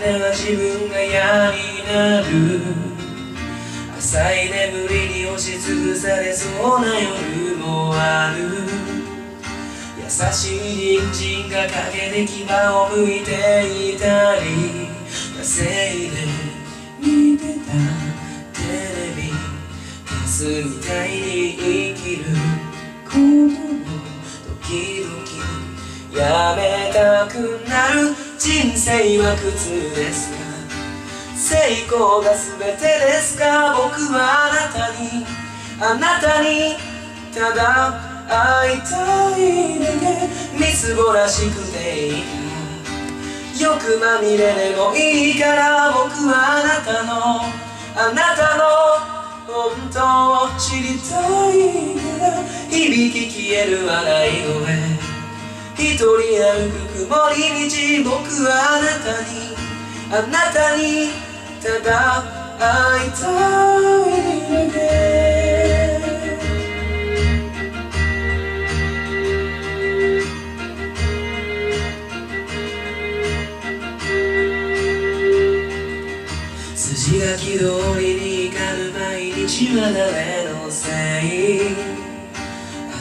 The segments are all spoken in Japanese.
では自分が嫌になる。浅い眠りに押しつぶされそうな夜もある。優しい隣人が陰で牙を向いていたり。稼いで見てたテレビ。ゲスみたいに生きることも時々やめたくなる。人生は苦痛ですか？成功が全てですか？僕はあなたにあなたにただ会いたいだけ。みすぼらしくていいか？らよくまみれでもいいから僕はあなたのあなたの本当を知りたいから。響き消える笑い声。一人歩く曇り道僕はあなたにあなたにただ会いたいだけ筋書き通りに光る毎日は誰の。せい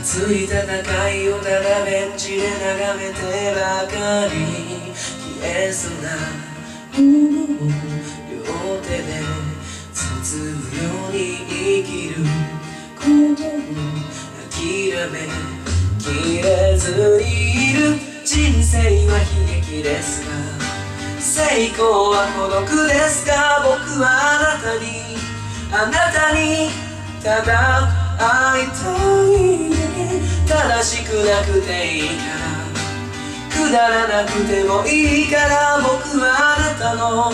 熱い戦いをただベンチで眺めてばかり消えそうなものを両手で包むように生きることを諦めきれずにいる人生は悲劇ですか成功は孤独ですか僕はあなたにあなたにただ会いたいなくていいからくだらなくてもいいから僕はあなたの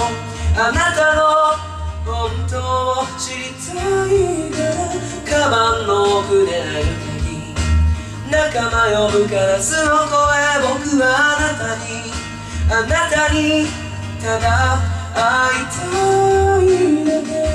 あなたの本当を知りたいからカバンの奥で鳴る鍵仲間呼ぶカラスの声僕はあなたにあなたにただ会いたいだけ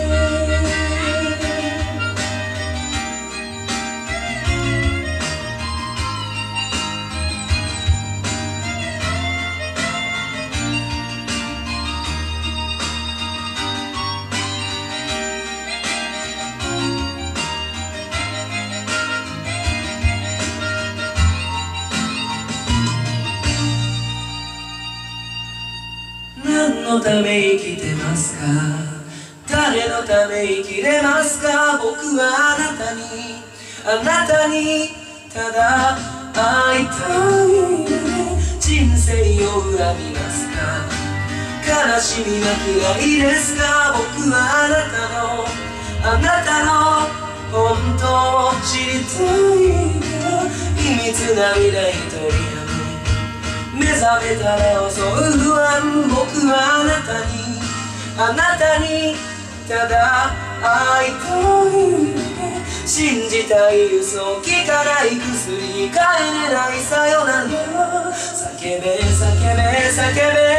のため生きてますか？誰のため生きれますか？僕はあなたに。あなたにただ会いたい人生を恨みますか？悲しみは嫌いですか？僕はあなたのあなたの本当を知りたいから秘密涙一人目覚めたら襲う不安僕はあなたにあなたにただ会いたい信じたい嘘を聞かない薬に帰れないさよなら叫べ叫べ叫べ